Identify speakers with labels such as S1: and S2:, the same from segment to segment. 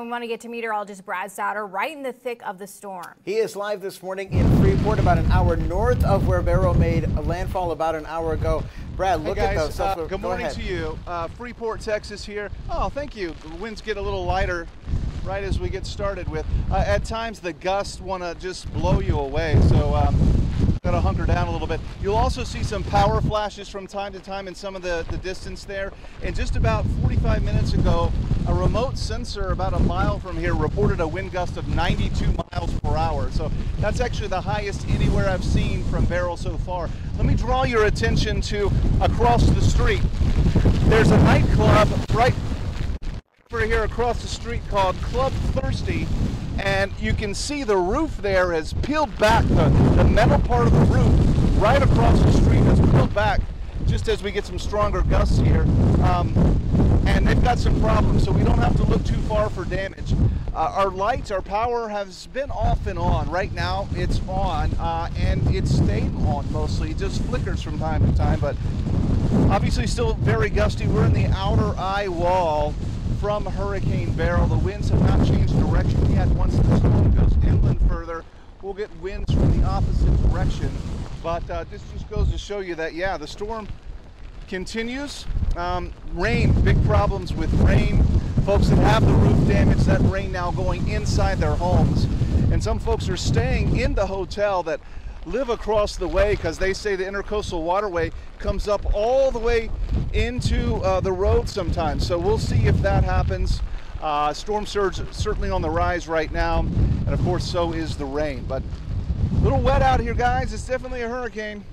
S1: We want to get to meteorologist Brad Sauter right in the thick of the storm.
S2: He is live this morning in Freeport, about an hour north of where Beryl made a landfall about an hour ago. Brad, look
S3: hey guys,
S2: at those.
S3: Uh,
S2: Go
S3: good morning
S2: ahead.
S3: to you. Uh, Freeport, Texas here. Oh, thank you. The winds get a little lighter right as we get started with. Uh, at times the gusts want to just blow you away, so um, got to hunker down a little bit. You'll also see some power flashes from time to time in some of the, the distance there. And just about 45 minutes ago, a remote sensor about a mile from here reported a wind gust of 92 miles per hour. So that's actually the highest anywhere I've seen from Beryl so far. Let me draw your attention to across the street. There's a nightclub right over here across the street called Club Thirsty, and you can see the roof there has peeled back. The, the metal part of the roof right across the street has peeled back just as we get some stronger gusts here. Um, and they've got some problems, so we don't have to look too far for damage. Uh, our lights, our power has been off and on. Right now, it's on, uh, and it's stayed on mostly. It just flickers from time to time, but obviously still very gusty. We're in the outer eye wall from Hurricane Beryl. The winds have not changed direction yet. Once the storm goes inland further, we'll get winds from the opposite direction. But uh, this just goes to show you that, yeah, the storm continues. Um, rain, big problems with rain. Folks that have the roof damage, that rain now going inside their homes. And some folks are staying in the hotel that live across the way because they say the intercoastal waterway comes up all the way into uh, the road sometimes. So we'll see if that happens. Uh, storm surge certainly on the rise right now, and of course, so is the rain. But a little wet out here, guys. It's definitely a hurricane.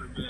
S4: Would have been,